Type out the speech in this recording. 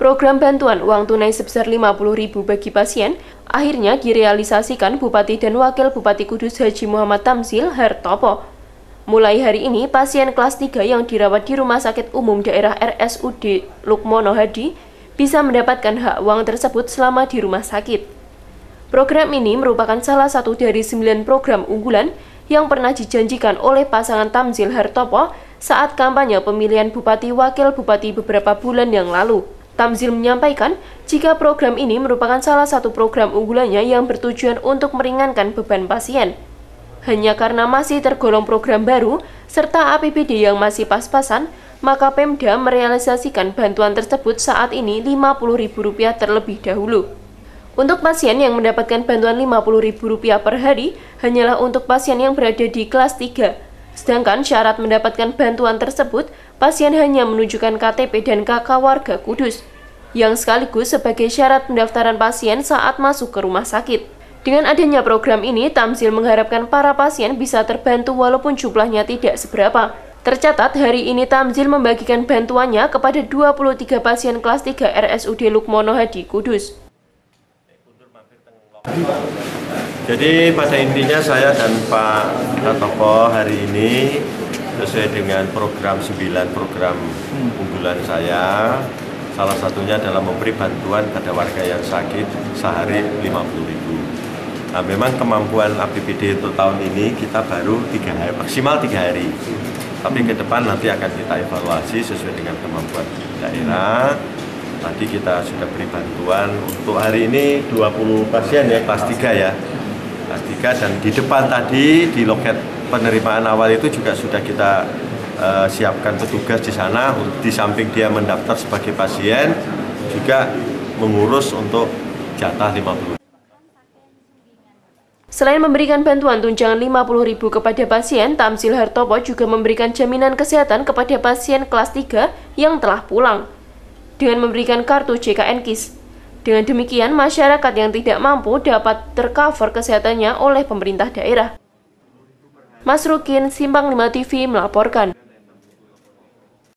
Program bantuan uang tunai sebesar Rp50.000 bagi pasien akhirnya direalisasikan Bupati dan Wakil Bupati Kudus Haji Muhammad Tamzil Hartopo. Mulai hari ini, pasien kelas 3 yang dirawat di Rumah Sakit Umum Daerah RSUD Lukmono Hadi bisa mendapatkan hak uang tersebut selama di rumah sakit. Program ini merupakan salah satu dari sembilan program unggulan yang pernah dijanjikan oleh pasangan Tamzil Hartopo saat kampanye pemilihan Bupati Wakil Bupati beberapa bulan yang lalu. Tamzil menyampaikan jika program ini merupakan salah satu program unggulannya yang bertujuan untuk meringankan beban pasien. Hanya karena masih tergolong program baru, serta APBD yang masih pas-pasan, maka Pemda merealisasikan bantuan tersebut saat ini Rp50.000 terlebih dahulu. Untuk pasien yang mendapatkan bantuan Rp50.000 per hari hanyalah untuk pasien yang berada di kelas 3. Sedangkan syarat mendapatkan bantuan tersebut, pasien hanya menunjukkan KTP dan KK warga Kudus, yang sekaligus sebagai syarat pendaftaran pasien saat masuk ke rumah sakit. Dengan adanya program ini, Tamzil mengharapkan para pasien bisa terbantu walaupun jumlahnya tidak seberapa. Tercatat, hari ini Tamzil membagikan bantuannya kepada 23 pasien kelas 3 RSUD Lukmono Hadi, Kudus. Jadi pada intinya saya dan Pak Katoko hari ini sesuai dengan program 9 program unggulan saya salah satunya adalah memberi bantuan pada warga yang sakit sehari 50 ribu. Nah, memang kemampuan APBD untuk tahun ini kita baru tiga hari, maksimal tiga hari. Tapi ke depan nanti akan kita evaluasi sesuai dengan kemampuan daerah tadi kita sudah beri bantuan untuk hari ini 20 pasien ya kelas 3 ya kelas 3 dan di depan tadi di loket penerimaan awal itu juga sudah kita uh, siapkan petugas di sana di samping dia mendaftar sebagai pasien juga mengurus untuk jatah 50 Selain memberikan bantuan tunjangan Rp50.000 kepada pasien, Tamsil Hartopo juga memberikan jaminan kesehatan kepada pasien kelas 3 yang telah pulang dengan memberikan kartu JKN KIS. Dengan demikian, masyarakat yang tidak mampu dapat tercover kesehatannya oleh pemerintah daerah. Mas Rukin, Simpang 5 TV melaporkan.